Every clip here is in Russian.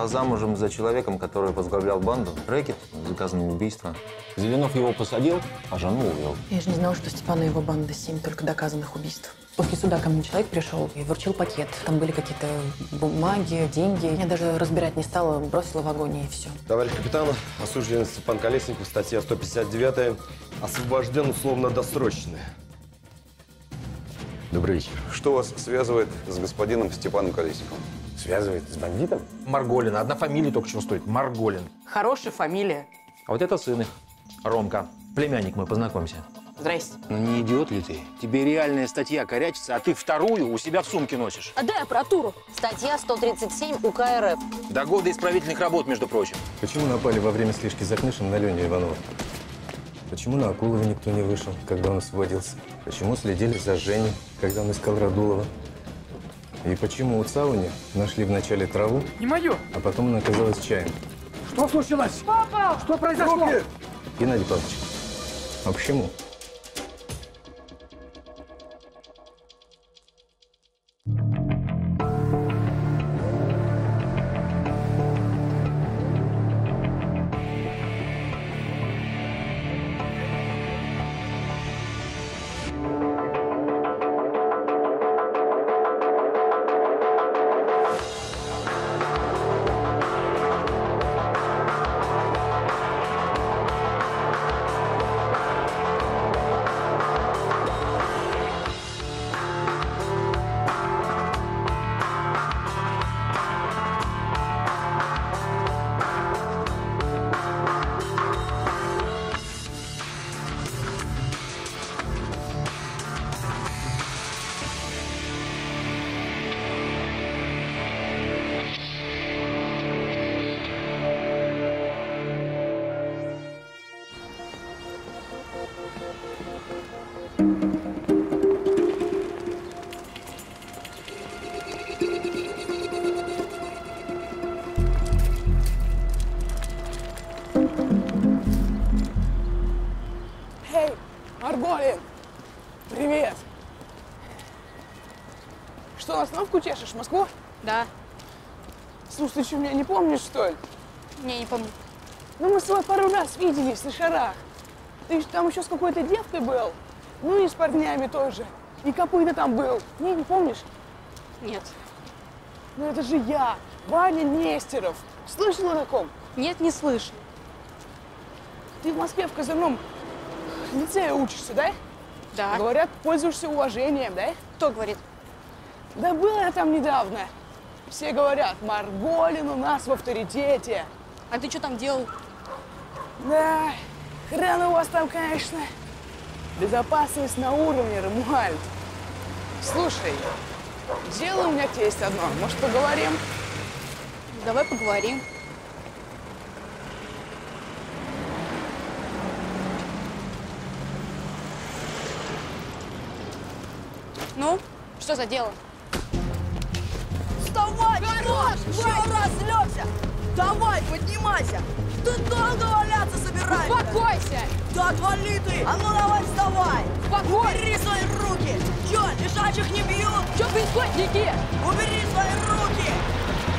Была замужем за человеком, который возглавлял банду. Рэкет, заказанное убийство. Зеленов его посадил, а жену увел. Я же не знала, что Степана и его банда семь только доказанных убийств. После суда ко мне человек пришел и вручил пакет. Там были какие-то бумаги, деньги. Я даже разбирать не стала, бросила в огонь и все. Товарищ капитан, осужден Степан Колесников, статья 159, освобожден условно-досрочно. Добрый вечер. Что вас связывает с господином Степаном Колесниковым? Связывает с бандитом? Марголин. Одна фамилия только чего стоит. Марголин. Хорошая фамилия. А вот это сын их. Ромка. Племянник мой, познакомься. Здрасте. Ну не идиот ли ты? Тебе реальная статья корячится, а ты вторую у себя в сумке носишь. Отдай аппаратуру. Статья 137 УК РФ. До года исправительных работ, между прочим. Почему напали во время слежки за Кнышем на Леню Иванова? Почему на Акулова никто не вышел, когда он освободился? Почему следили за Женей, когда он искал Радулова? И почему у Цауни нашли вначале траву, Не мое! а потом она оказалась чаем? Что случилось? Папа! Что произошло? Геннадий Павлович, а почему? Остановку чешешь? В Москву? Да. Слушай, ты что, меня не помнишь, что ли? Не, не помню. Ну, мы с тобой пару раз виделись на шарах. Ты ж там еще с какой-то девкой был. Ну и с парнями тоже. И копыта там был. Не, не помнишь? Нет. Ну это же я, Ваня Нестеров. Слышал о таком? Нет, не слышу. Ты в Москве в Козырном лицее учишься, да? Да. Говорят, пользуешься уважением, да? Кто говорит? Да был я там недавно. Все говорят, Марголин у нас в авторитете. А ты что там делал? Да, хрен у вас там, конечно. Безопасность на уровне, Рамуальд. Слушай, дело у меня к тебе есть одно. Может, поговорим? Давай поговорим. Ну, что за дело? Вставай, Мирон! Еще раз легся! Давай, поднимайся! Ты долго валяться собираешься? Успокойся! Да отвали ты! А ну давай вставай! Успокойся! Убери свои руки! Че, лежачих не бьют? Что происходит, Ники? Убери свои руки!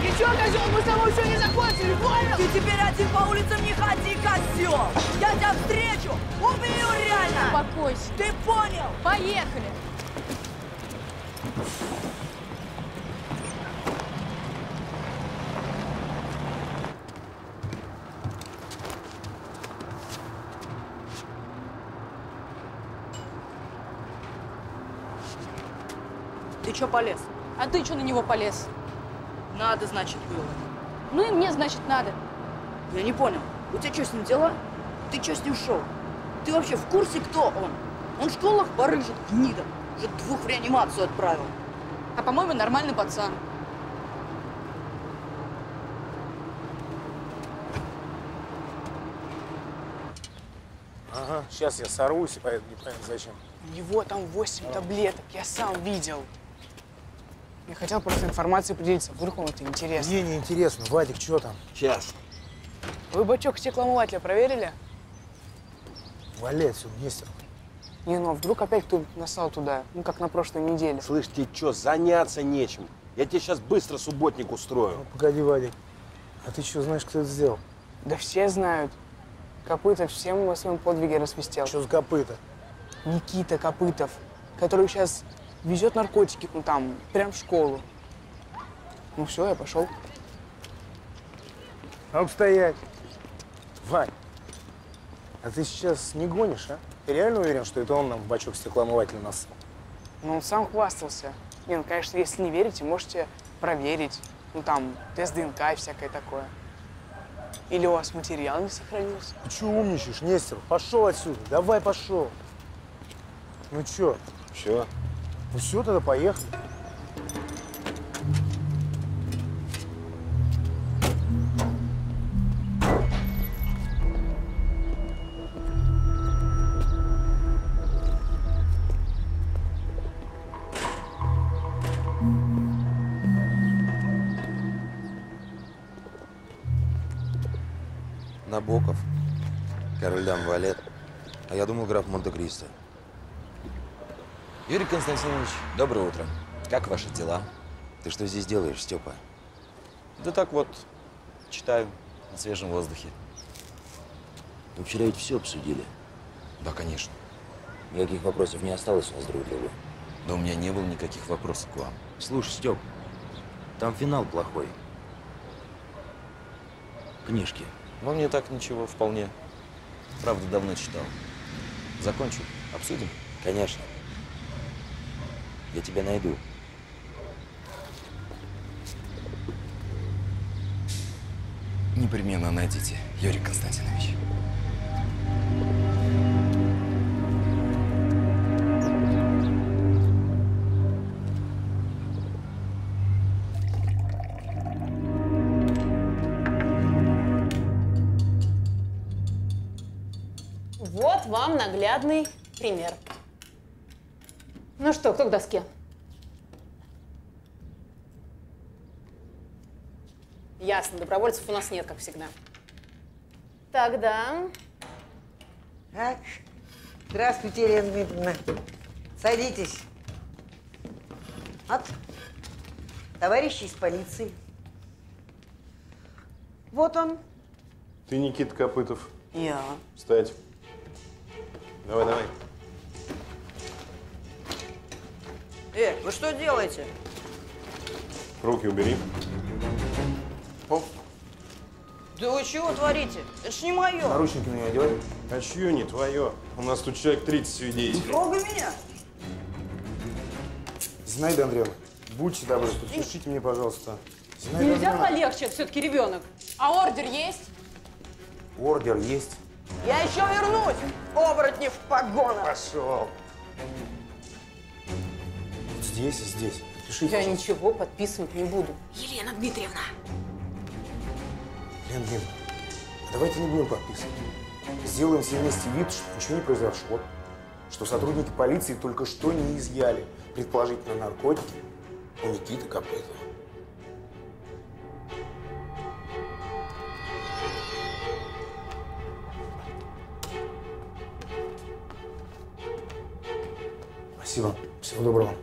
Ничего, козел, мы с тобой все не закончили, понял? Ты теперь один по улицам не ходи, козел! Я тебя встречу! Убью реально! Успокойся. Ты понял? Поехали! Ты че полез? А ты что на него полез? Надо, значит, было. Ну и мне, значит, надо. Я не понял. У тебя что с ним дела? Ты что с ним шел? Ты вообще в курсе, кто он? Он в школах барыжит гнида. Уже двух в реанимацию отправил. А по-моему, нормальный пацан. Ага, сейчас я сорвусь и поеду непонятно зачем. У него там 8 таблеток, я сам видел. Я хотел просто информацией поделиться, вдруг вам это интересно. Мне не интересно. Вадик, что там? Сейчас. Вы бачок стеклоомывателя проверили? Вали отсюда, Нестер. Не, ну а вдруг опять кто насал туда, ну как на прошлой неделе. Слышь, тебе что, заняться нечем? Я тебе сейчас быстро субботник устрою. Ну, погоди, Вадик. А ты что, знаешь, кто это сделал? Да все знают. Копытов всем о своем подвиге рассвистел. Что за копыта? Никита Копытов, который сейчас везет наркотики, ну там, прям в школу. Ну все, я пошел. А стоять. Вань, а ты сейчас не гонишь, а? Ты реально уверен, что это он нам в бачок стеклоомывателя нассал? Ну, он сам хвастался. Не, ну, конечно, если не верите, можете проверить. Ну, там, тест ДНК и всякое такое. Или у вас материал не сохранился? Ты что умничаешь, Нестер? Пошел отсюда, давай пошел. Ну что? Все. Ну все, тогда поехали. Набоков, король дам Валет, а я думал граф Монте-Кристо. Юрий Константинович, доброе утро. Как ваши дела? Ты что здесь делаешь, Степа? Да так вот, читаю на свежем воздухе. Вы вчера ведь все обсудили? Да, конечно. Никаких вопросов не осталось у нас друг к другу? Да у меня не было никаких вопросов к вам. Слушай, Степ, там финал плохой. Книжки. Но мне так ничего, вполне. Правда, давно читал. Закончу. Обсудим? Конечно. Я тебя найду. Непременно найдите, Юрий Константинович. Вот вам наглядный пример. Ну что, кто к доске? Ясно, добровольцев у нас нет, как всегда. Тогда Так, здравствуйте, Елена Дмитриевна. Садитесь. Вот, товарищи из полиции. Вот он. Ты Никита Копытов. Я. Встать. Давай, давай. Э, вы что делаете? Руки убери. Да вы чего творите? Это ж не мое. Наручники на меня одевай. А чье не твое? У нас тут человек 30 свидетелей. Трогай меня. Зинаида Андреевна, будьте добры, подпишите мне, пожалуйста. Зинаида нельзя Андреевна, полегче, это все-таки ребенок. А ордер есть? ордер есть. Я еще вернусь. Оборотни в погонах. Пошел. Здесь и здесь. Подпишите. Я ничего подписывать не буду. Елена Дмитриевна. Лен, Лен, а давайте не будем подписывать. Сделаем все вместе вид, что ничего не произошло. Что сотрудники полиции только что не изъяли, предположительно, наркотики у Никиты Копытова. Спасибо. Всего доброго.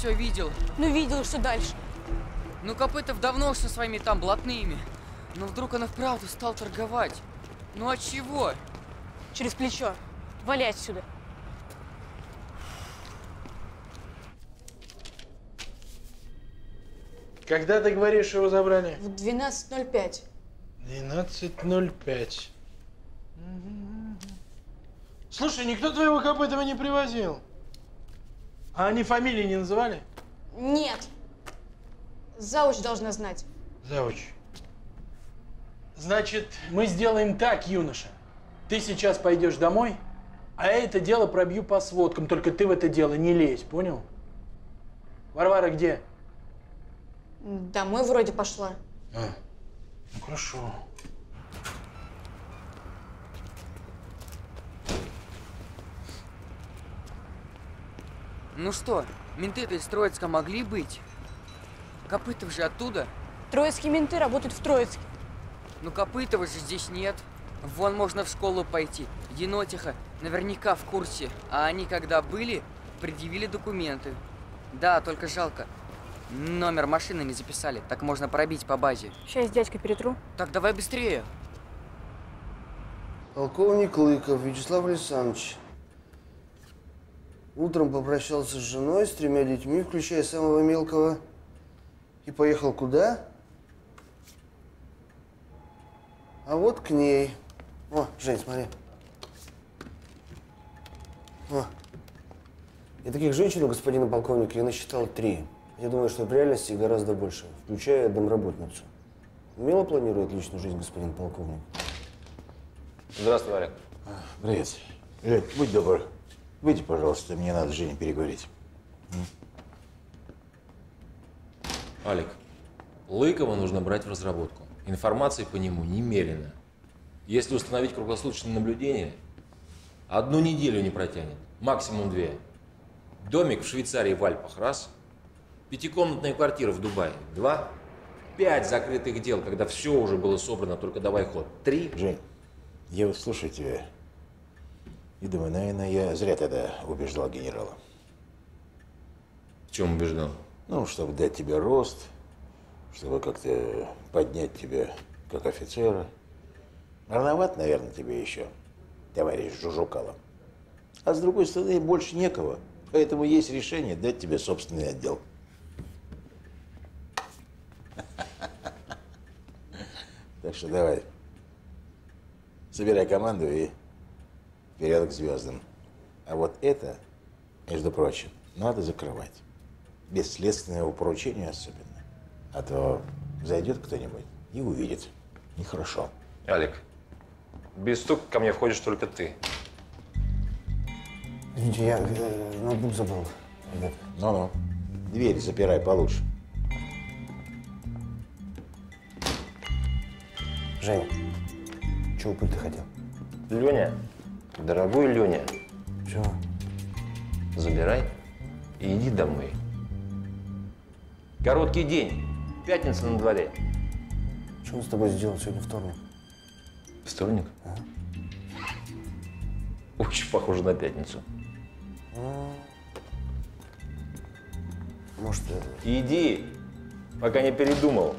Все видел. Ну видел, что дальше. Ну Копытов давно со своими там блатными. Но вдруг он и вправду стал торговать. Ну от чего? Через плечо. Валяй отсюда. Когда, ты говоришь, его забрали? В 12.05. 12.05. Слушай, никто твоего Копытова не привозил. А они фамилии не называли? Нет. Зауч должна знать. Завуч. Значит, мы сделаем так, юноша. Ты сейчас пойдешь домой, а я это дело пробью по сводкам, только ты в это дело не лезь, понял? Варвара где? Домой вроде пошла. А, ну хорошо. Ну что, менты-то из Троицка могли быть? Копытов же оттуда. Троицкие менты работают в Троицке. Ну Копытова же здесь нет. Вон можно в школу пойти. Енотиха наверняка в курсе. А они когда были, предъявили документы. Да, только жалко. Номер машины не записали. Так можно пробить по базе. Сейчас с дядькой перетру. Так давай быстрее. Полковник Лыков Вячеслав Александрович. Утром попрощался с женой, с тремя детьми, включая самого мелкого. И поехал куда? А вот к ней. О, Жень, смотри. О. И таких женщин у господина полковника я насчитал три. Я думаю, что в реальности гораздо больше, включая домработницу. Умело планирует личную жизнь господин полковник? Здравствуй, Олег. Привет. Лень, будь добр, выйди, пожалуйста, мне надо с Женей переговорить. Алик, Лыкова нужно брать в разработку. Информации по нему немерено. Если установить круглосуточное наблюдение, одну неделю не протянет, максимум две. Домик в Швейцарии в Альпах – раз. Пятикомнатная квартира в Дубае – два. Пять закрытых дел, когда все уже было собрано, только давай ход. Три. Жень, я вот слушаю тебя и думаю, наверное, я зря тогда убеждал генерала. В чем убеждал? Ну, чтобы дать тебе рост, чтобы как-то поднять тебя как офицера. Рановат, наверное, тебе еще, товарищ Жужукало. А с другой стороны, больше некого. Поэтому есть решение дать тебе собственный отдел. Так что давай, собирай команду и вперед к звездам. А вот это, между прочим, надо закрывать. Без следственного поручения особенно. А то зайдет кто-нибудь и увидит. Нехорошо. Алик, без стука ко мне входишь только ты. Извините, я э, ноутбук забыл. Ну-ну. Дверь запирай получше. Жень, чего пульт ты хотел? Леня, дорогой Леня, Чего? забирай и иди домой. Короткий день, пятница на дворе. Что он с тобой сделал сегодня вторник? Вторник? Очень похоже на пятницу. Ну, Может, э, Иди, пока не передумал.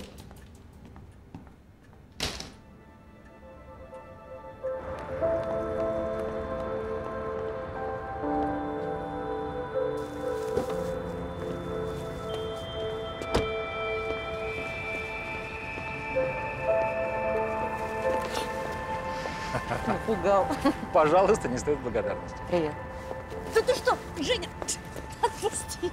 Пожалуйста, не стоит благодарности. Привет. Да ты что, Женя? Отпусти.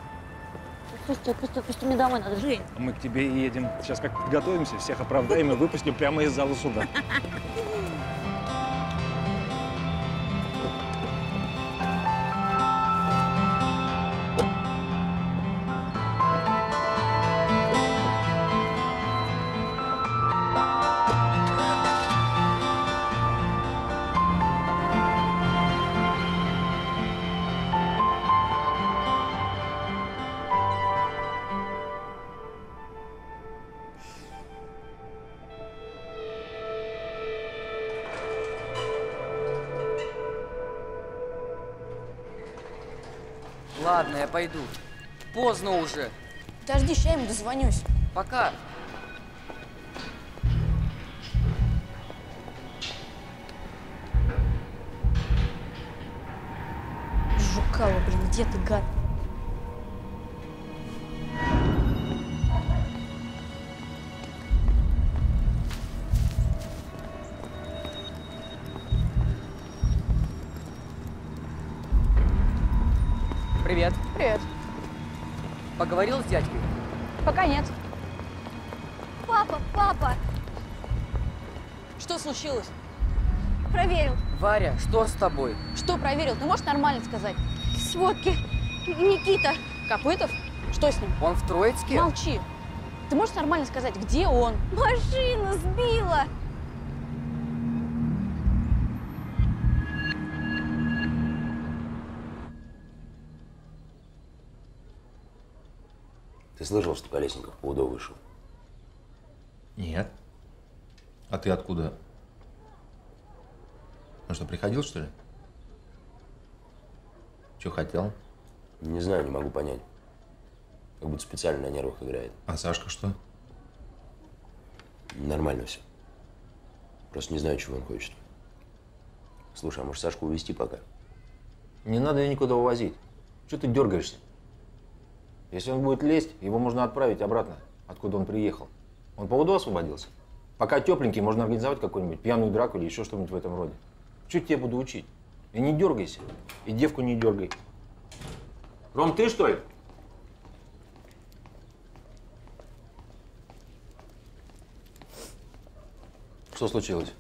Отпусти, отпусти, отпусти, мне домой надо, Жень. Мы к тебе и едем. Сейчас как подготовимся, всех оправдаем и выпустим прямо из зала суда. пойду. Поздно уже. Подожди, я ему дозвонюсь. Пока. Жукава, блин, где ты, гад? Что с тобой? Что проверил? Ты можешь нормально сказать? Сводки. Никита. Копытов? Что с ним? Он в Троицке? Молчи. Ты можешь нормально сказать, где он? Машина сбила. Ты слышал, что Колесников по УДО вышел? Нет. А ты откуда? Ну что, приходил, что ли? Что хотел? Не знаю, не могу понять. Как будто специально на нервах играет. А Сашка что? Нормально все. Просто не знаю, чего он хочет. Слушай, а может Сашку увезти пока? Не надо ее никуда увозить. Что ты дергаешься? Если он будет лезть, его можно отправить обратно, откуда он приехал. Он по УДО освободился. Пока тепленький, можно организовать какую-нибудь пьяную драку или еще что-нибудь в этом роде. Чуть тебе буду учить. И не дергайся. И девку не дергай. Ром, ты что ли? Что случилось?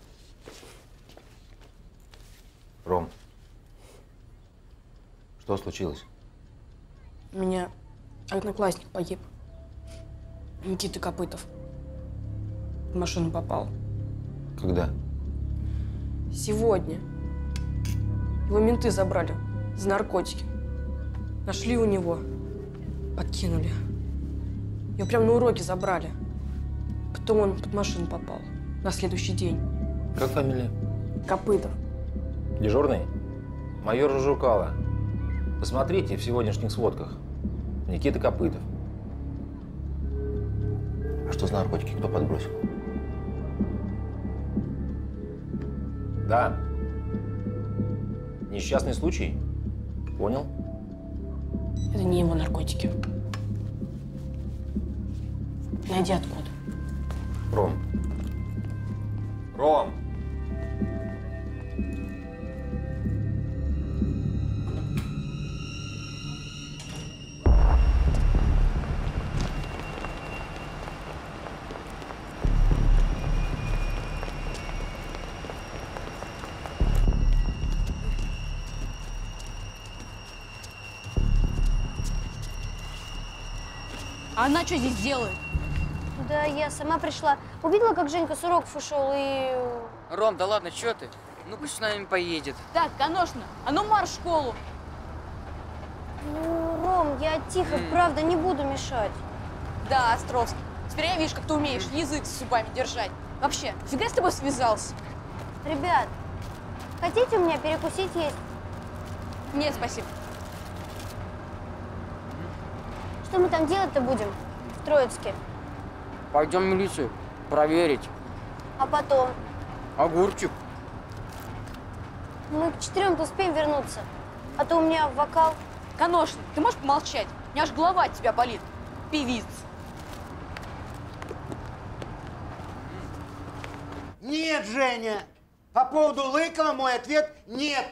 Ром. Что случилось? У меня одноклассник погиб. Никита Копытов. В машину попал. Когда? Сегодня. Его менты забрали за наркотики. Нашли у него. Подкинули. Его прямо на уроке забрали. Потом он под машину попал. На следующий день. Как фамилия? Копытов. Дежурный? Майор Жукала. Посмотрите в сегодняшних сводках. Никита Копытов. А что за наркотики? Кто подбросил? Да. Несчастный случай? Понял? Это не его наркотики. Найди откуда. Ром. Ром! А она что здесь делает? Да, я сама пришла. Увидела, как Женька с уроков ушел и... Ром, да ладно, что ты? Ну пусть с нами поедет. Так, конечно. А ну марш в школу. Ну, Ром, я тихо, правда, не буду мешать. Да, Островский. Теперь я вижу, как ты умеешь язык с зубами держать. Вообще, фига с тобой связался? Ребят, хотите у меня перекусить есть? Нет, спасибо. Что мы там делать-то будем? В Троицке. Пойдем в милицию проверить. А потом? Огурчик. Мы к четырем-то успеем вернуться. А то у меня вокал. Конечно, ты можешь помолчать? У меня аж голова от тебя болит. Певиц. Нет, Женя. По поводу Лыкова мой ответ – нет.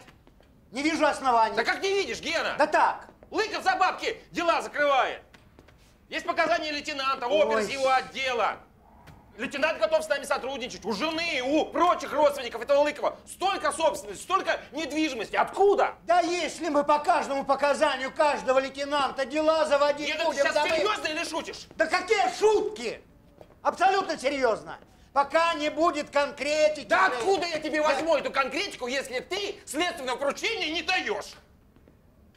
Не вижу оснований. Да как не видишь, Гена? Да так. Лыков за бабки дела закрывает. Есть показания лейтенанта, опер Ой. его отдела. Лейтенант готов с нами сотрудничать. У жены, у прочих родственников этого Лыкова столько собственности, столько недвижимости. Откуда? Да если мы по каждому показанию каждого лейтенанта дела заводить ты будем, сейчас да мы- серьезно или шутишь? Да какие шутки? Абсолютно серьезно. Пока не будет конкретики. Да откуда я тебе возьму эту конкретику, если ты следственного поручения не даешь?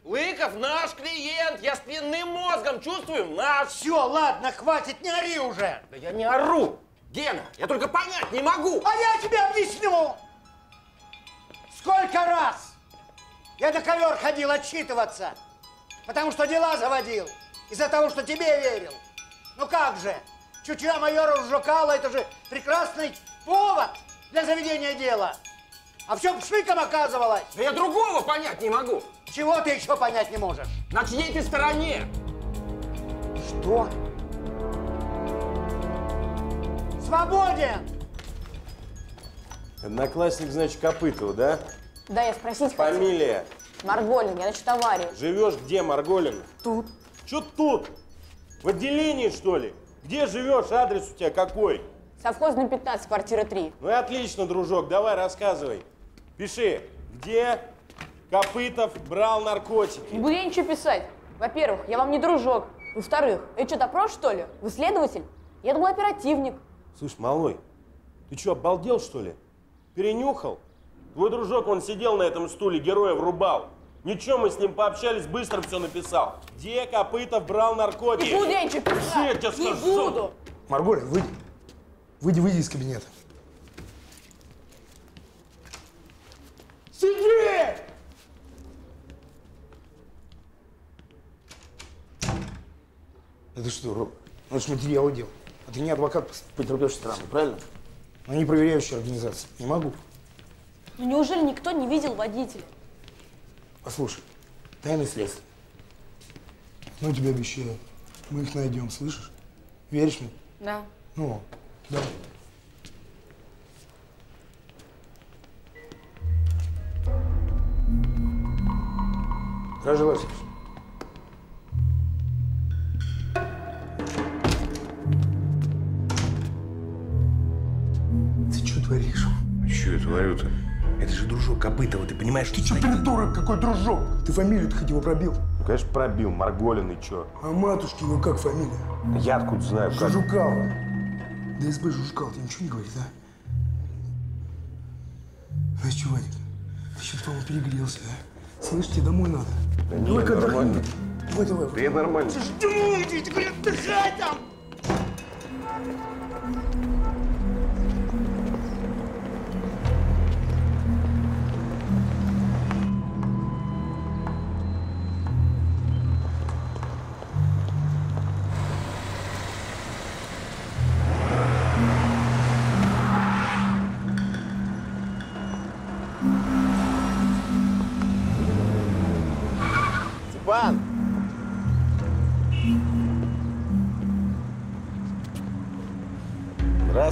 Лыков наш клиент, я спинным мозгом чувствую наш. Все, ладно, хватит, не ори уже. Да я не ору. Гена, я только понять не могу. А я тебе объясню. Сколько раз я на ковер ходил отчитываться, потому что дела заводил, из-за того, что тебе верил. Ну как же, чутья майора Жукала – это же прекрасный повод для заведения дела. А все пшиком оказывалось. Да я другого понять не могу. Чего ты еще понять не можешь? На чьей ты стороне? Что? Свободен! Одноклассник, значит, Копытова, да? Да, я спросить хотела. Фамилия? Марголин, я начну товарищ. Живешь где, Марголин? Тут. Что тут? В отделении, что ли? Где живешь? Адрес у тебя какой? Совхозный 15, квартира 3. Ну и отлично, дружок, давай рассказывай. Пиши, где Копытов брал наркотики? Не буду я ничего писать. Во-первых, я вам не дружок. Во-вторых, это что, допрос, что ли? Вы следователь? Я думал, оперативник. Слышь, малой, ты что, обалдел, что ли? Перенюхал? Твой дружок, он сидел на этом стуле, героя врубал. Ничего, мы с ним пообщались, быстро все написал. Где Копытов брал наркотики? Не буду я ничего писать. Я тебе Не скажу. буду. Марголя, выйди. Выйди, выйди из кабинета. Это что, Роб? Ну, это же материалы дел. А ты не адвокат потерпевшей стороны, правильно? Но не проверяющая организация. Не могу. Ну неужели никто не видел водителя? Послушай, тайны следствия. Ну, тебе обещаю. Мы их найдем, слышишь? Веришь мне? Да. Ну, да. Васильевич. Понимаешь? Ты что, придурок, какой дружок? Ты фамилию-то хоть его пробил? Ну, конечно, пробил, Марголин и чё? А матушки его как фамилия? Я откуда знаю, как? Жужукава. ДСБ Жужукал, тебе ничего не говорит, а? Знаешь, что, Вадик, ты что, по-моему, перегрелся, а? Слышь, тебе домой надо. Да не, отдохни. нормально. Давай, давай. Да я нормально. Ждем, идите, говорят, отдыхай там!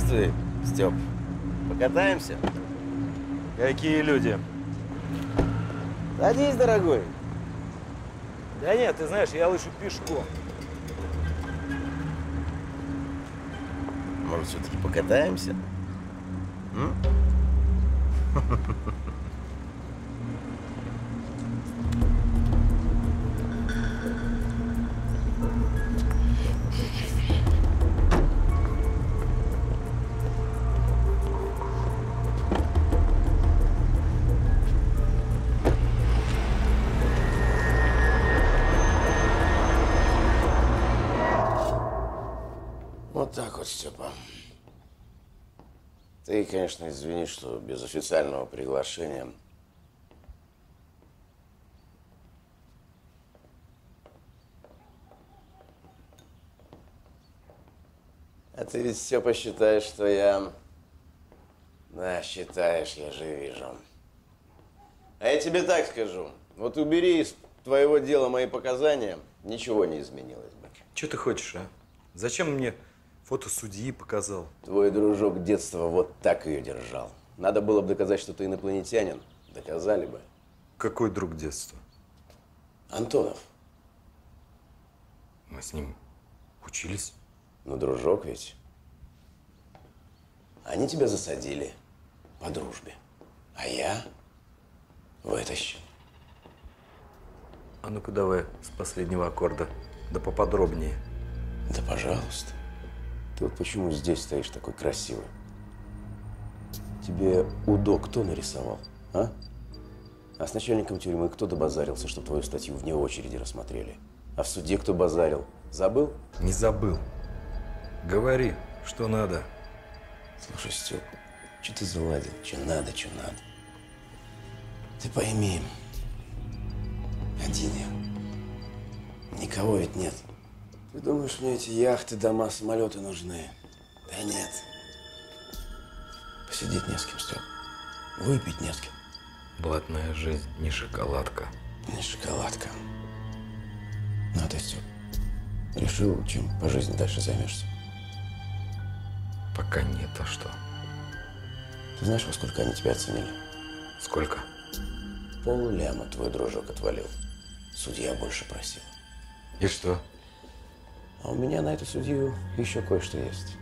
Здравствуй, Степ. Покатаемся? Какие люди? Садись, дорогой. Да нет, ты знаешь, я лучше пешком. Может, все-таки покатаемся? М? Ты, конечно, извини, что без официального приглашения. А ты ведь, Степа, считаешь, что я... Да, считаешь, я же вижу. А я тебе так скажу. Вот убери из твоего дела мои показания, ничего не изменилось бы. Что ты хочешь, а? Зачем мне фото судьи показал? Твой дружок детства вот так ее держал. Надо было бы доказать, что ты инопланетянин. Доказали бы. Какой друг детства? Антонов. Мы с ним учились. Ну, дружок ведь. Они тебя засадили по дружбе. А я вытащил. А ну-ка давай с последнего аккорда. Да поподробнее. Да пожалуйста. Ты вот почему здесь стоишь такой красивый? Тебе УДО кто нарисовал, а? А с начальником тюрьмы кто добазарился, чтобы твою статью вне очереди рассмотрели? А в суде кто базарил? Забыл? Не забыл. Говори, что надо. Слушай, Степ, что ты заладил? Что надо, что надо? Ты пойми, один я. Никого ведь нет. Ты думаешь, мне эти яхты, дома, самолеты нужны? Да нет. Посидеть не с кем, Степ. Выпить не с кем. Блатная жизнь не шоколадка. Не шоколадка. Ну, а ты, Степ, решил, чем по жизни дальше займешься? Пока нет, а что? Ты знаешь, во сколько они тебя оценили? Сколько? Полляма твой дружок отвалил. Судья больше просил. И что? А у меня на эту судью еще кое-что есть.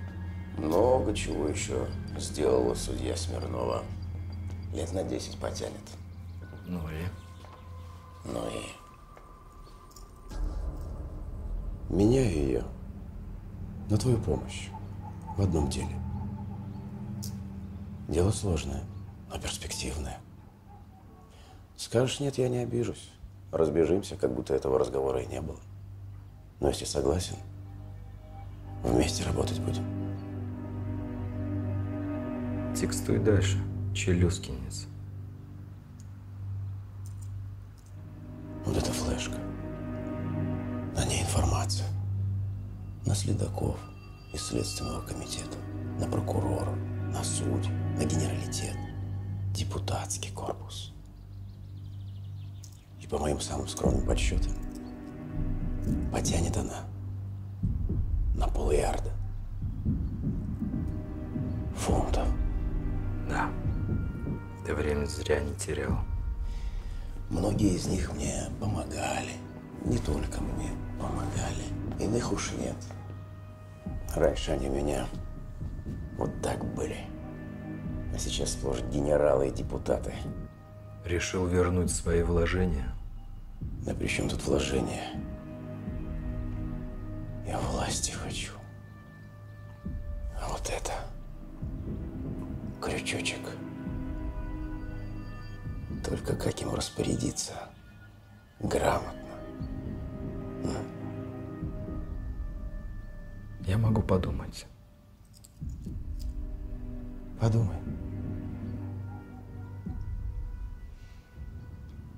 Много чего еще сделала судья Смирнова. Лет на 10 потянет. Ну и? Ну и... Меняю ее на твою помощь в одном деле. Дело сложное, но перспективное. Скажешь нет, я не обижусь. Разбежимся, как будто этого разговора и не было. Но если согласен, вместе работать будем. Текстуй дальше, челюскинец. Вот это флешка. На ней информация. На следаков из Следственного комитета, на прокурора, на судей, на генералитет, депутатский корпус. И по моим самым скромным подсчетам, потянет она на полярда фунтов. Да. Ты время зря не терял. Многие из них мне помогали. Не только мне помогали. Иных уж нет. Раньше они меня вот так были. А сейчас сплошь генералы и депутаты. Решил вернуть свои вложения? Да при чем тут вложения? Власти хочу. А вот это крючочек. Только как им распорядиться? Грамотно. Я могу подумать. Подумай.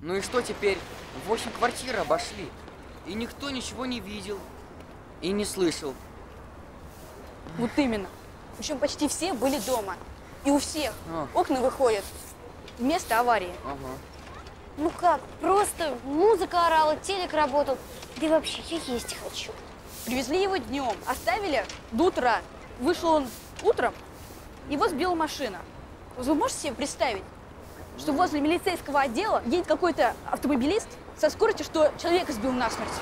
Ну и что теперь? Восемь квартир обошли. И никто ничего не видел. И не слышал. Вот именно. Причем почти все были дома. И у всех А. окна выходят. Место аварии. Ага. Ну как, просто музыка орала, телек работал. Да и вообще, я есть хочу. Привезли его днем, оставили до утра. Вышел он утром, его сбила машина. Вы можете себе представить, что возле милицейского отдела едет какой-то автомобилист со скоростью, что человека сбил насмерть?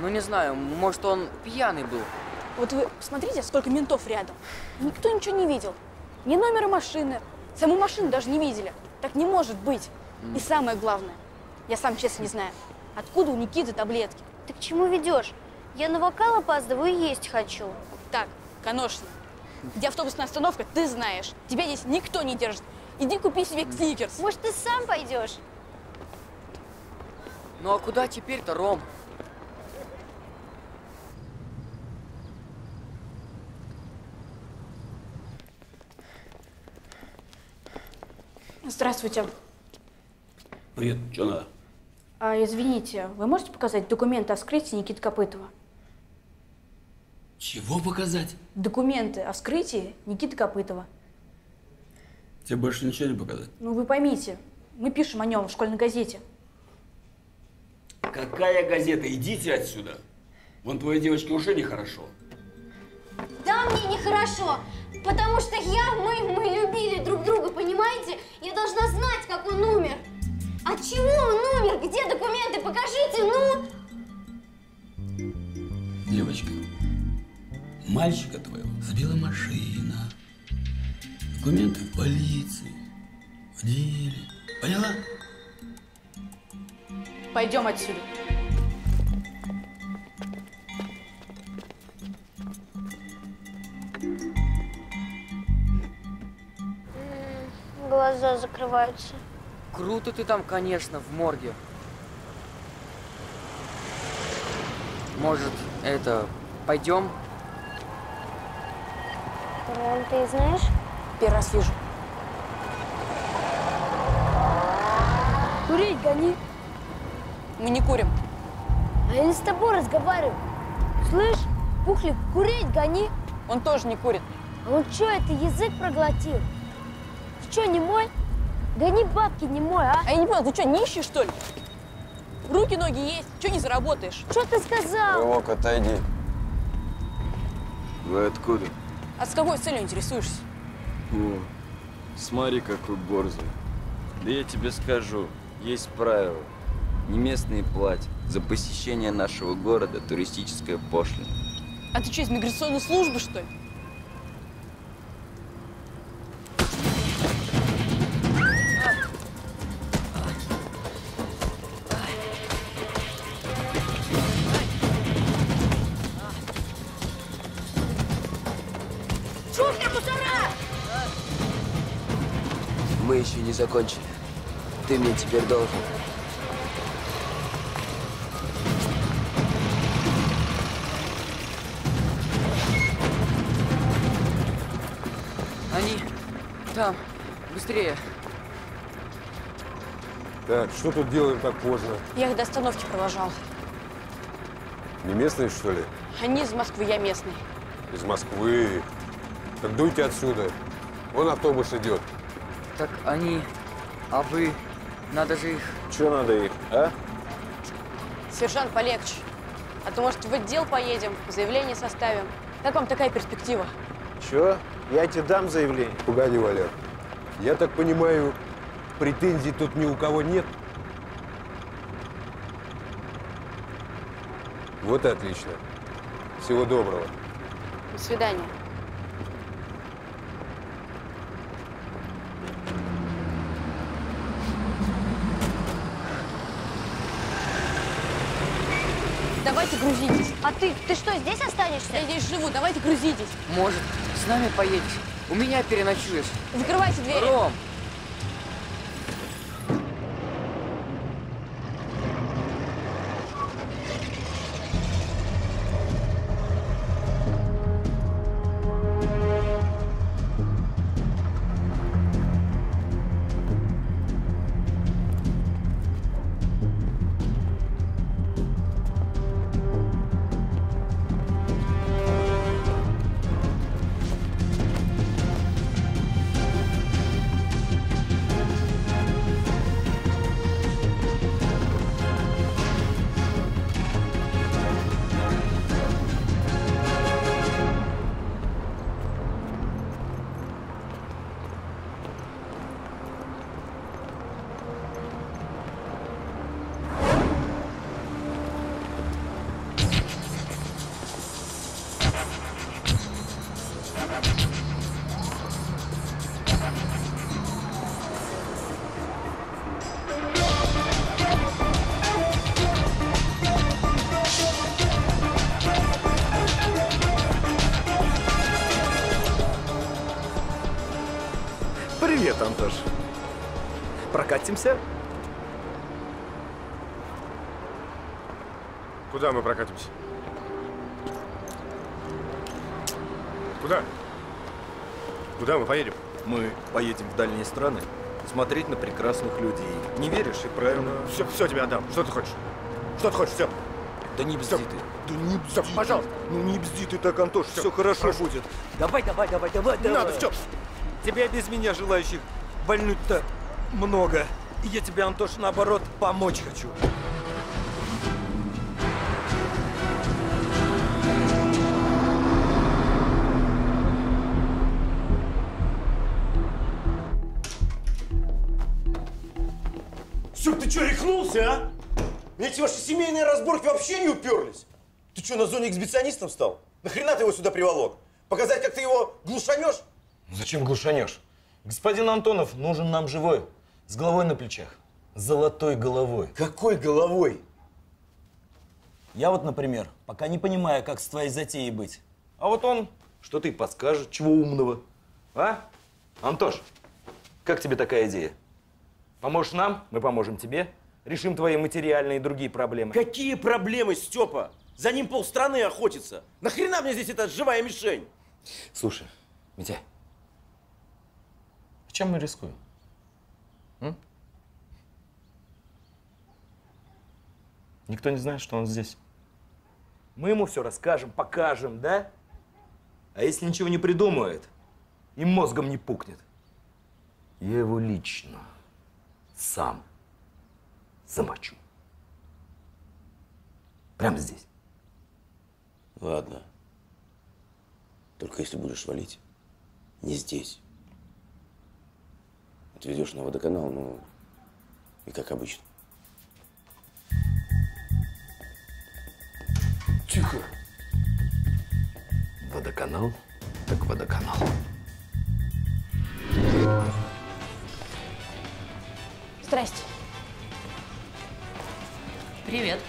Ну не знаю, может он пьяный был. Вот вы посмотрите, сколько ментов рядом. Никто ничего не видел. Ни номера машины, саму машину даже не видели. Так не может быть. И самое главное, я сам честно не знаю, откуда у Никиты таблетки. Ты к чему ведешь? Я на вокал опаздываю и есть хочу. Так, конечно. Где автобусная остановка, ты знаешь. Тебя здесь никто не держит. Иди купи себе сникерс. Может, ты сам пойдешь? Ну а куда теперь-то, Ром? Здравствуйте. Привет, что надо? А, извините, вы можете показать документы о вскрытии Никиты Копытова? Чего показать? Документы о вскрытии Никиты Копытова. Тебе больше ничего не показать? Ну, вы поймите, мы пишем о нем в школьной газете. Какая газета? Идите отсюда. Вон твоей девочке уже нехорошо. Да, мне нехорошо, потому что я, мы, мы любили друг друга, понимаете? Я должна знать, как он умер. От чего он умер? Где документы? Покажите, ну! Девочка, мальчика твоего сбила машина. Документы в полиции, в деле. Поняла? Пойдем отсюда. Глаза закрываются. Круто ты там, конечно, в морге. Может, это, пойдем? Ром, ты знаешь? Первый раз вижу. Курить гони. Мы не курим. А я не с тобой разговариваю. Слышь, Пухлик, курить гони. Он тоже не курит. А он что, это язык проглотил? Что, не мой? Гони бабки не мой, а? А я не понял, ты что, нищий, что ли? Руки, ноги есть, что не заработаешь? Что ты сказал? Рывок, отойди. Вы откуда? А с какой целью интересуешься? О, смотри, какой борзый. Да я тебе скажу, есть правило. Не местные платят за посещение нашего города туристическая пошлина. А ты что, из миграционной службы, что ли? Закончили. Ты мне теперь должен. Они там. Быстрее. Так, что тут делаем так поздно? Я их до остановки провожал. Не местные, что ли? Они из Москвы, я местный. Из Москвы. Так дуйте отсюда. Вон автобус идет. Так они... А вы... Надо же их... Че надо их, а? Сержант, полегче. А то, может, в отдел поедем, заявление составим. Как вам такая перспектива? Че? Я тебе дам заявление. Пугай не Валер. Я так понимаю, претензий тут ни у кого нет? Вот и отлично. Всего доброго. До свидания. Давайте грузитесь. А ты, ты что, здесь останешься? Я здесь живу, давайте грузитесь. Может, с нами поедешь? У меня переночуешь. Закрывайте двери. Ром! Прокатимся? Куда мы прокатимся? Куда? Куда мы поедем? Мы поедем в дальние страны смотреть на прекрасных людей. Не веришь? И правильно. Все, все тебе отдам. Что ты хочешь? Что ты хочешь? Все. Да не бзди ты. Да не бзди. пожалуйста. Ну не бзди ты так, Антош. Все, хорошо прошу. будет. Давай, давай, давай, давай, Не давай. надо, Степ. Тебя без меня желающих вольнуть-то много. И я тебе, Антош, наоборот, помочь хочу. Степ, ты что, рехнулся, а? Мне эти ваши семейные разборки вообще не уперлись. Ты что, на зоне эксбиционистом стал? Нахрена ты его сюда приволок? Показать, как ты его глушанешь? Зачем глушанешь? Господин Антонов нужен нам живой, с головой на плечах, с золотой головой. Какой головой? Я вот, например, пока не понимаю, как с твоей затеей быть. А вот он что-то и подскажет, чего умного. А? Антош, как тебе такая идея? Поможешь нам, мы поможем тебе. Решим твои материальные и другие проблемы. Какие проблемы, Степа? За ним полстраны охотится. Нахрена мне здесь эта живая мишень? Слушай, Митя, чем мы рискуем? Никто не знает, что он здесь. Мы ему все расскажем, покажем, да? А если ничего не придумает и мозгом не пукнет, я его лично сам замочу. Прямо здесь. Ладно. Только если будешь валить, не здесь. Отведешь на водоканал, ну, и как обычно. Тихо. Водоканал, так водоканал. Здрасте. Привет.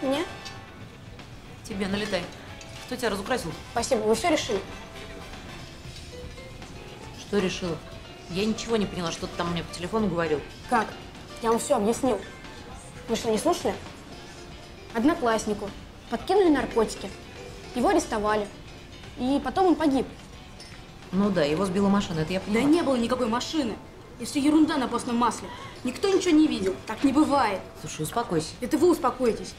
Мне? Тебе налетай. Кто тебя разукрасил? Спасибо. Вы все решили? Что решила? Я ничего не поняла, что ты там мне по телефону говорил. Как? Я вам все объяснил. Вы что, не слушали? Однокласснику подкинули наркотики. Его арестовали. И потом он погиб. Ну да, его сбила машина, это я Да поняла. не было никакой машины. И все ерунда на постном масле. Никто ничего не видел. Так не бывает. Слушай, успокойся. Это вы успокойтесь.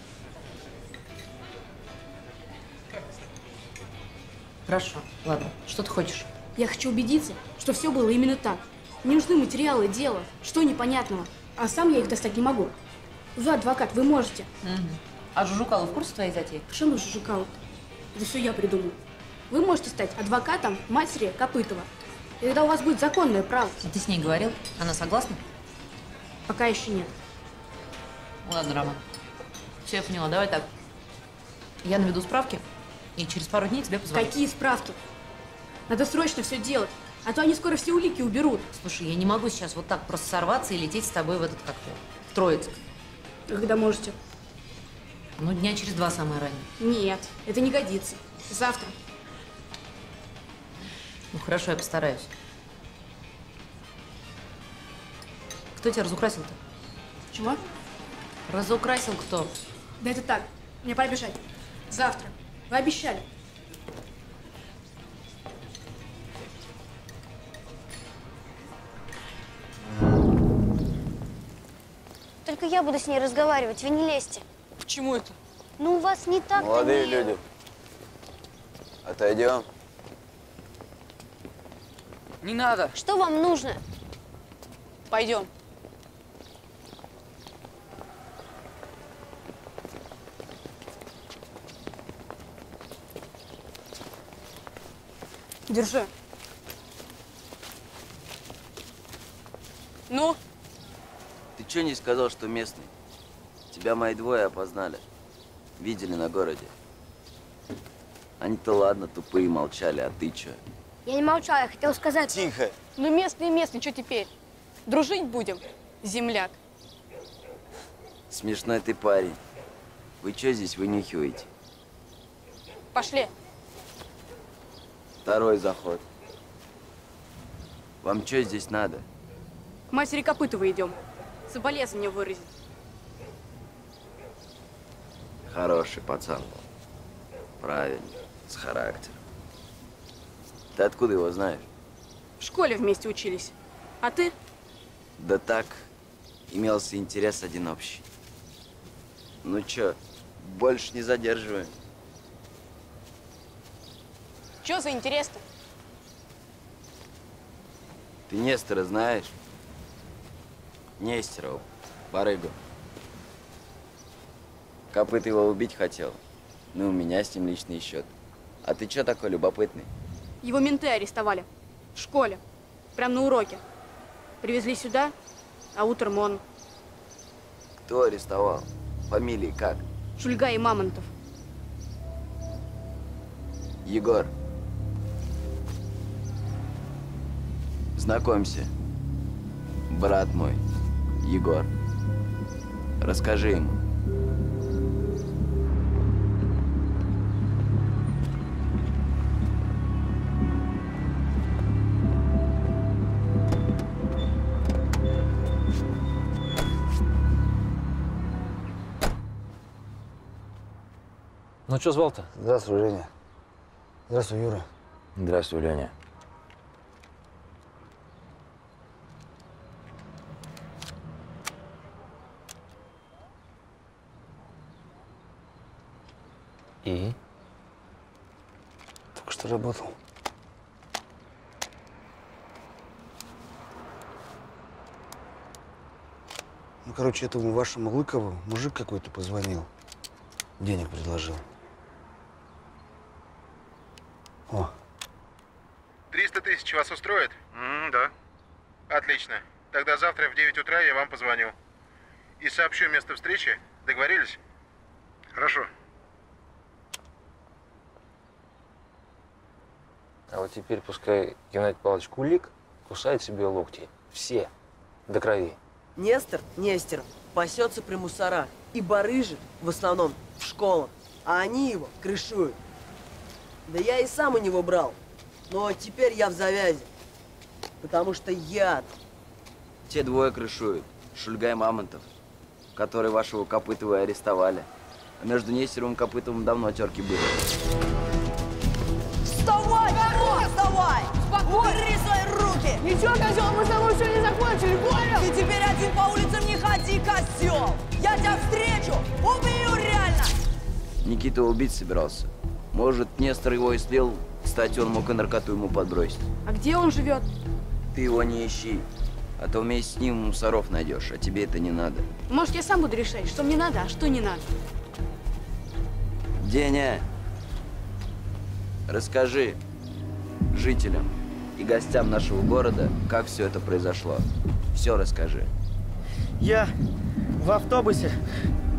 Хорошо, ладно. Что ты хочешь? Я хочу убедиться, что все было именно так. Мне нужны материалы дела. Что непонятного? А сам я их достать не могу. Вы адвокат, вы можете. А Жужукала в курсе твоей затеи? Почему Жужукала? Это все я придумал. Вы можете стать адвокатом матери Копытова. И тогда у вас будет законное право. Ты с ней говорил? Она согласна? Пока еще нет. Ладно, Роман. Все, я поняла. Давай так. Я наведу справки, и через пару дней тебе позвоню. Какие справки? Надо срочно все делать, а то они скоро все улики уберут. Слушай, я не могу сейчас вот так просто сорваться и лететь с тобой в этот коктейль. В Троицк. Когда можете? Ну, дня через два самое раннее. Нет, это не годится. Завтра. Ну, хорошо, я постараюсь. Кто тебя разукрасил-то? Чего? Разукрасил кто? Да это так. Мне пора бежать. Завтра. Вы обещали. Только я буду с ней разговаривать, вы не лезьте. Почему это? Ну, у вас не так Молодые люди, отойдем. Не надо. Что вам нужно? Пойдем. Держи. Ну? Ты что не сказал, что местный? Тебя мои двое опознали. Видели на городе. Они-то ладно, тупые молчали, а ты чё? Я не молчала, я хотела сказать... Тихо. Ну, местный местный, что теперь? Дружить будем, земляк. Смешной ты парень. Вы что здесь вынюхиваете? Пошли. Второй заход. Вам что здесь надо? К матери Копытова идем. Соболезнования выразить. Хороший пацан был. Правильный, с характером. Ты откуда его знаешь? В школе вместе учились. А ты? Да так, имелся интерес один общий. Ну чё, больше не задерживаем. Че за интерес-то? Ты Нестора знаешь? Нестерова, барыгу. Копыт его убить хотел. Ну, у меня с ним личный счет. А ты чё такой любопытный? Его менты арестовали. В школе. Прям на уроке. Привезли сюда, а утром он Кто арестовал? Фамилии как? Шульга и Мамонтов. Егор. Знакомься. Брат мой, Егор. Расскажи ему. Что звал-то? Здравствуй, Женя. Здравствуй, Юра. Здравствуй, Леня. И? Только что работал. Ну, короче, этому вашему Лыкову мужик какой-то позвонил. Денег предложил. О, 300 тысяч вас устроит? да. Отлично. Тогда завтра в 9 утра я вам позвоню. И сообщу место встречи. Договорились? Хорошо. А вот теперь пускай Геннадий Павлович Кулик кусает себе локти. Все. До крови. Нестор, Нестер, пасется при мусорах. И барыжит, в основном, в школах. А они его крышуют. Да я и сам у него брал. Но теперь я в завязи. Потому что яд. Те двое крышуют. Шульга и Мамонтов, которые вашего Копытова и арестовали. А между Нестеровым и Копытовым давно терки были. Вставай, народ, вставай! Убери свои руки! Ничего, козел, мы с тобой еще не закончили, понял? Ты теперь один по улицам не ходи, козел! Я тебя встречу! Убью реально! Никита убить собирался. Может, Нестор его и слил. Кстати, он мог и наркоту ему подбросить. А где он живет? Ты его не ищи. А то вместе с ним мусоров найдешь, а тебе это не надо. Может, я сам буду решать, что мне надо, а что не надо. Деня, расскажи жителям и гостям нашего города, как все это произошло. Все расскажи. Я в автобусе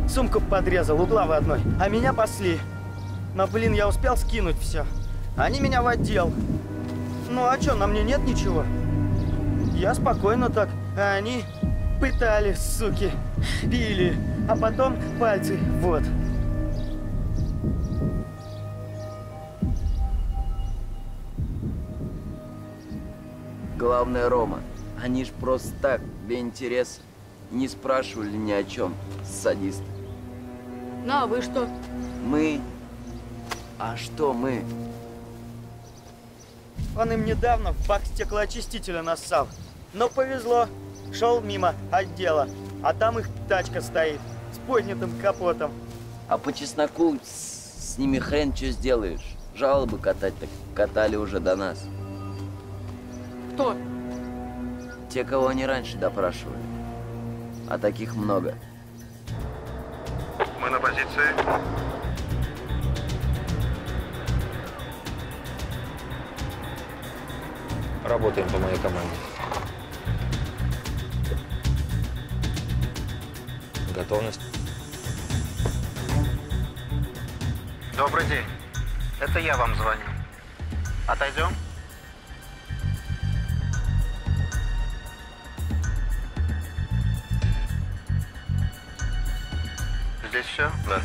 сумку подрезал, угла в одной, а меня пасли. Но, блин, я успел скинуть все. Они меня в отдел. Ну а что, на мне нет ничего? Я спокойно так, а они пытали, суки, били, а потом пальцы, вот. Главное, Рома, они ж просто так, для интереса, не спрашивали ни о чем, садисты. Ну, а вы что? Мы? А что мы? Он им недавно в бак стеклоочистителя нассал. Но повезло, шел мимо отдела, а там их тачка стоит с поднятым капотом. А по чесноку с, с ними хрен что сделаешь. Жалобы катать так катали уже до нас. Кто? Те, кого они раньше допрашивали. А таких много. Мы на позиции. Работаем по моей команде. Готовность. Добрый день. Это я вам звоню. Отойдем? Здесь все? Да.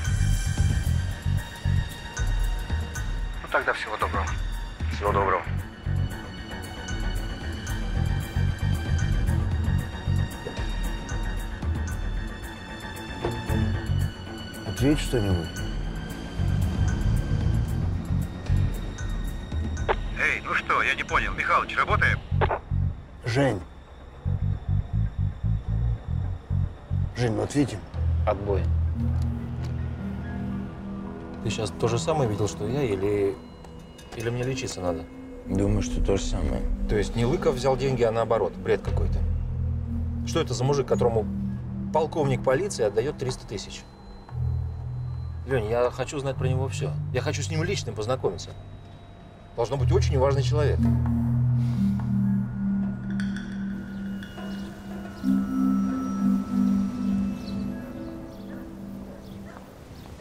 Ну тогда всего доброго. Всего доброго. Ответь что-нибудь. Эй, ну что, я не понял. Михалыч, работаем? Жень. Жень, ну ответим. Отбой. Ты сейчас то же самое видел, что я, или... Или мне лечиться надо? Думаю, что то же самое. То есть не Лыков взял деньги, а наоборот. Бред какой-то. Что это за мужик, которому полковник полиции отдает 300 тысяч? Лень, я хочу знать про него все. Я хочу с ним лично познакомиться. Должно быть очень важный человек.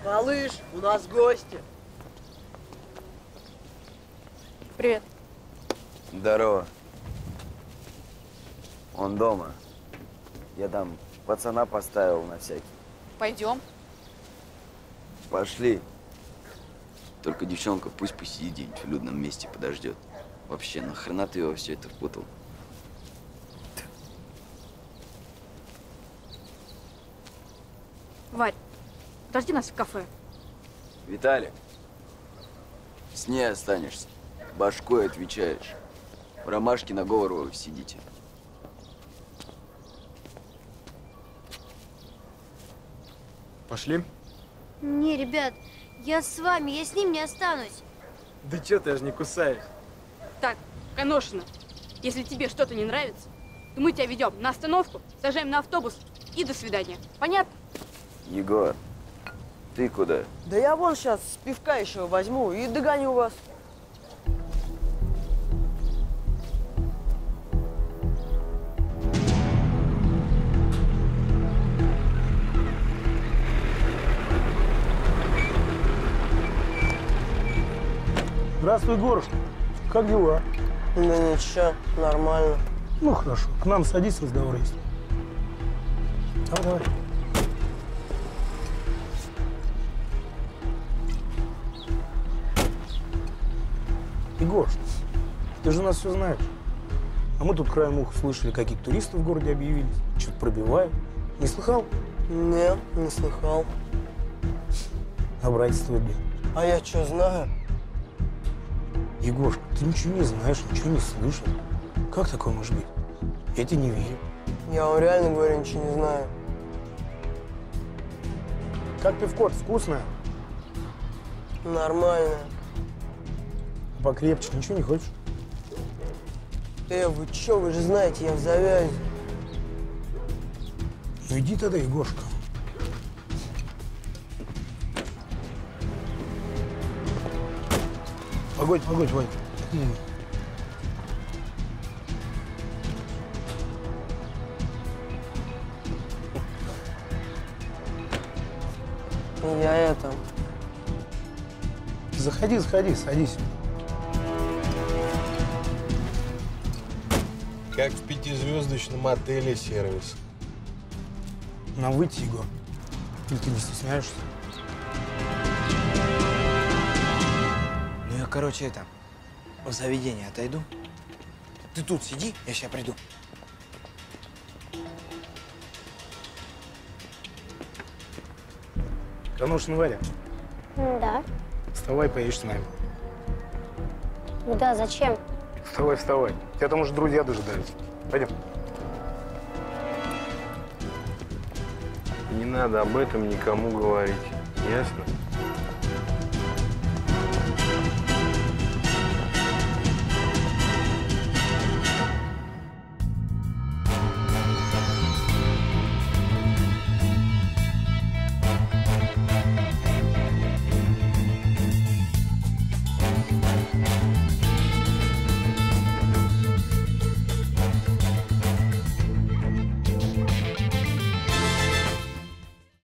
Малыш, у нас гости. Привет. Здорово. Он дома. Я там пацана поставил на всякий. Пойдем. Пошли. Только девчонка пусть посидит где-нибудь в людном месте, подождет. Вообще, нахрена ты его все это впутал? Варь, подожди нас в кафе. Виталик, с ней останешься. Башкой отвечаешь. В ромашке на Говоровой сидите. Пошли? Не, ребят, я с вами, я с ним не останусь. Да чё ты аж не кусаешь? Так, Коношина, если тебе что-то не нравится, то мы тебя ведем на остановку, сажаем на автобус и до свидания. Понятно? Егор, ты куда? Да я вон сейчас с пивка еще возьму и догоню вас. Здравствуй, Горушка. как дела? Да ничего, нормально. Ну хорошо, к нам садись, разговор есть. Давай, давай. Егор, ты же нас все знаешь. А мы тут краем уха слышали, какие туристы в городе объявились. Что-то пробивают. Не слыхал? Не, не слыхал. А братец твой где? А я что, знаю? Егошка, ты ничего не знаешь, ничего не слышал. Как такое может быть? Я тебе не верю. Я вам реально говорю, ничего не знаю. Как пивко вкусное? Нормально. Покрепче, ничего не хочешь? Э, вы чё, вы же знаете, я в завязи. Ну иди тогда, Егошка. Погодь, погодь, Вань. Я это... Заходи, заходи, садись. Как в пятизвездочном отеле сервис. Нам выйти, Егор. Ты не стесняешься? Я, короче, это, в заведение отойду. Ты тут сиди, я сейчас приду. Конечно, Варя, Да. вставай, поедешь с нами. Куда? Зачем? Вставай, вставай. Тебя там уже друзья дожидаются. Пойдем. Не надо об этом никому говорить. Ясно?